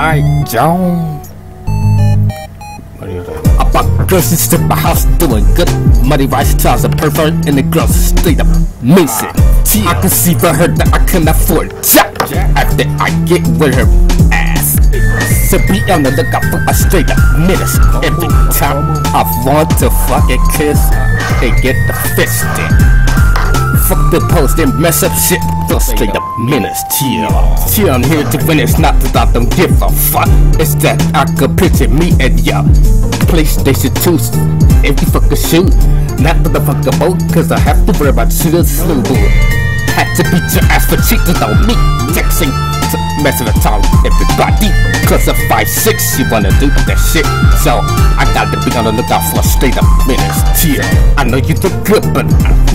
Alright, Jones. What do you think? About girls sit my house doing good. Money rise child a pervert and the girls straight up missing. I can see for her that I can afford jack after I get with her ass. So be on the lookout for a straight up menace. Every time I want to fucking kiss, they get the fisting. Fuck the post and mess up shit. Straight up menace. Chill. Chill, I'm here to win. It's not that I don't give a fuck. It's that I could picture me and ya. PlayStation 2. If you fucking shoot, not the fucking boat. Cause I have to worry about shooting slow Had to beat your ass for cheating on me. Texting messing around everybody. Cause of 5'6, you wanna do that shit. So I gotta be on the lookout for a straight up menace. Chill. I know you look good, but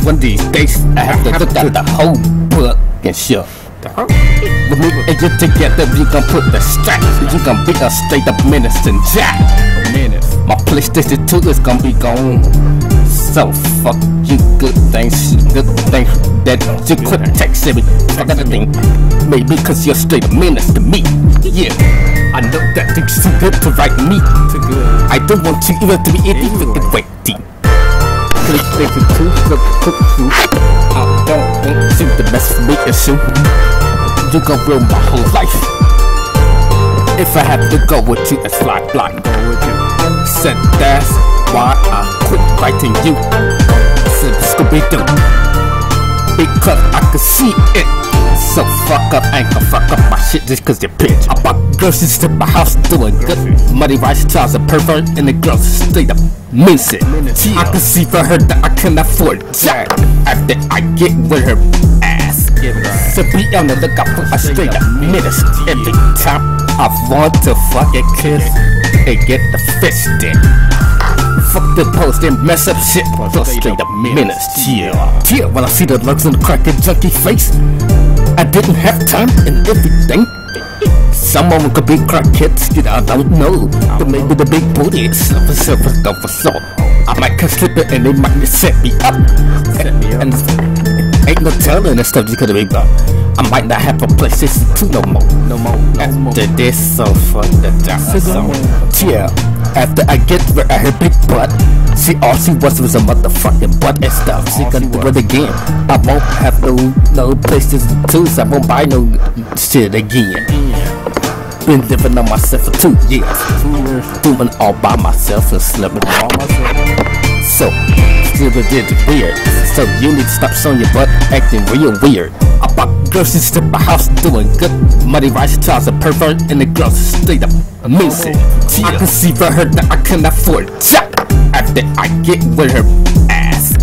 one of these days I have to look at the whole book and shit. With me and you together, we gon' put the strap. You gon' be a straight up menace and jack. Menace. My PlayStation 2 is gon' be gone. So fuck you, good things, good things that you could text me. Fuck anything. Maybe cause you're straight menace to me. Yeah. I know that thing's too good to write me. Too good. I don't want you even to be any fucking way deep. PlayStation 2, look, cook you. I don't want you to mess with me and soon. You gon' ruin my whole life. If I have to go with you, it's like blind. Go with you. Said that's why I quit writing you. Because I can see it. So fuck up, I ain't gon' fuck up my shit just cause you bitch. I bought girls into my house doing good. Money rice child's a pervert and the girls straight up missing. I can see for her that I can afford jack after I get with her ass. So be on the lookout for a straight up menace. Every time I want to fucking kiss, they get the Fuck the post and mess up shit. Straight up menace. Chill. Chill when I see the looks on the cracking junkie face. I didn't have time and everything. Some of them could be crackheads, you know, I don't know. But maybe the big booty is silver, silver, stuff for sure. I might can slip it and they might just set me up. And ain't no telling the stuff you could have been I might not have a PlayStation 2 no more. No more. After this, so fuck the job. So, yeah. After I get where I had big butt, see all she was was a motherfucking butt and stuff. She gonna do it again. I won't have no no places to 2s. I won't buy no shit again. Been living on myself for two years. Doing all by myself and sleeping all myself. So, still did it weird. So you need to stop showing your butt, acting real weird. Bought girls into my house doing good. Money rice child's a pervert and the girls straight up missing. I can see for her that I can afford jack after I get with her ass.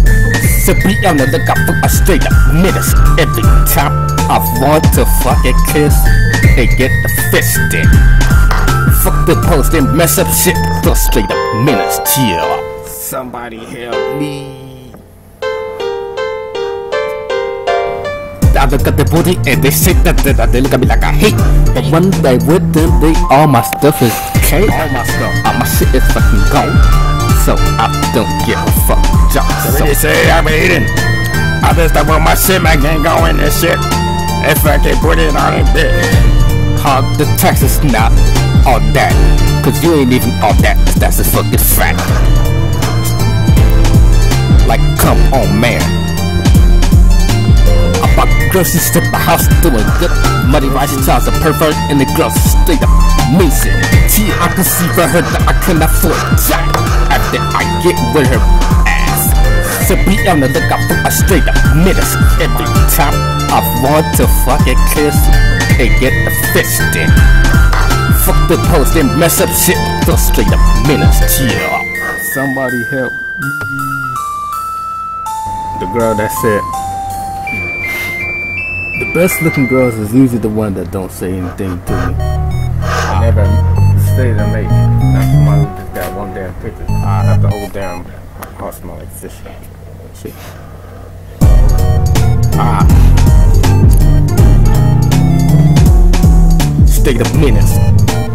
So be on the lookout for a straight up menace. Every time I want to fuck fucking kiss, they get the fist in. Fuck the post and mess up shit. Feel straight up menace. Chill. Somebody help me. I look at the booty and they say that, that, that they look at me like I hate. But one day with them, they all my stuff is cake. All my stuff, all my shit is fucking gone. So I don't give a fuck. Job. So They say I'm eating. I just don't want my shit, man, can't go in this shit. If I can put it on it, bitch. hard the taxes not all that. Cause you ain't even all that. That's a fucking fact. Like, come on, man. Groceries to my house doing good. Money rice child's a pervert and the girls straight up missing. Gee, I can see for her that I can afford jack after I get with her ass. So be on the lookout for a straight up menace. Every time I want to fucking kiss, they get the fisting. Fuck the post and mess up shit. Feel straight up menace. Chill. Somebody help. The girl that said, The best looking girls is usually the one that don't say anything to me. I never stayed to make. That's who just got one damn picture. I have the whole damn house smell like fish. Shit. Ah. State of menace.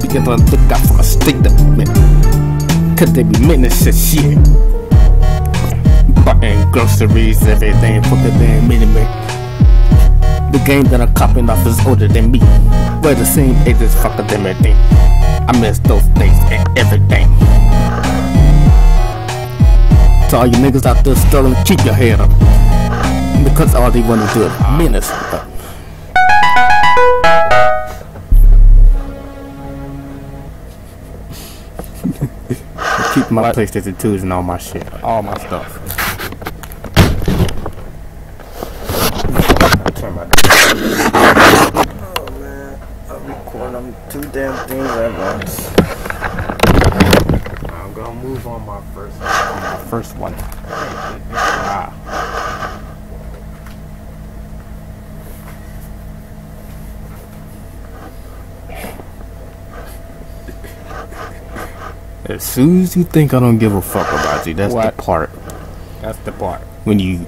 Begin to look out for a state of menace. Cause they be menace and shit. Buying groceries, everything for the damn minute. They game that I'm copying off is older than me. We're the same age as fucker them everything. I miss those days and everything. To all you niggas out there struggling, keep your head up. Because all they wanna do is menace. keep my PlayStation 2s and all my shit. All my stuff. Turn my. Oh man, I'm recording two damn things at once. I'm gonna move on my first. On my first one. Ah. As soon as you think I don't give a fuck about you, that's What? the part That's the part. when you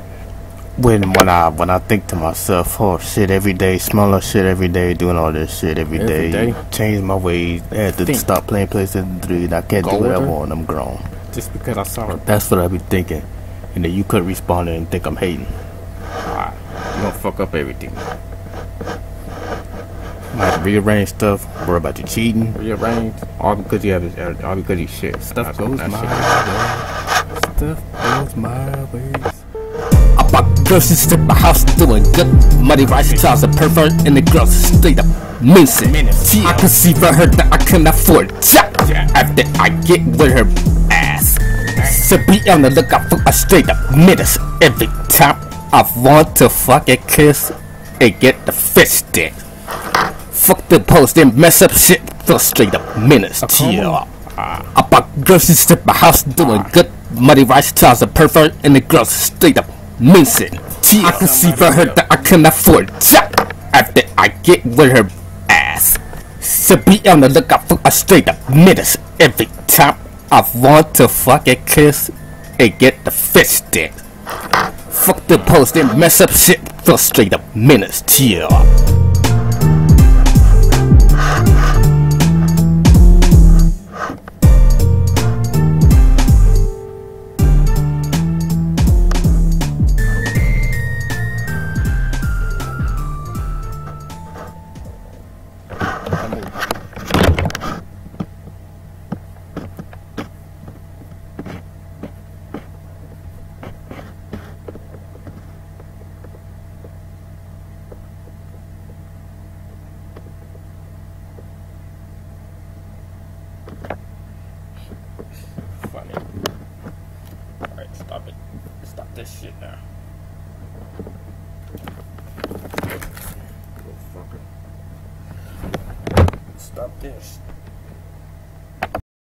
when when I when I think to myself, oh shit, every day, smelling shit every day, doing all this shit every Every day, day? change my ways, I had to Think. stop playing PlayStation 3, and I can't Go do what I with want, I'm grown. Just because I saw it. That's what I be thinking. And then you could respond and think I'm hating. Ah, you gonna fuck up everything. I have to rearrange stuff, worry about you cheating. Rearrange. All because you have this. All because you shit. Stuff goes my way. Stuff goes my ways. I bought groceries my house doing good. Money rice child a pervert and the girls straight up missing. I can see for her that I can afford jack after I get with her ass. So be on the lookout for a straight up menace every time I want to fuck fucking kiss and get the fish stick. Fuck the post and mess up shit for straight up menace. Chill. I bought groceries at my house doing good. Money rice child a pervert and the girls straight up missing. I can see for her that I can afford jack after I get with her ass. So be on the lookout for a straight up menace every time I want to fucking kiss and get the fish stick. Fuck the post and mess up shit for straight up menace. Chill. This shit now. Stop this.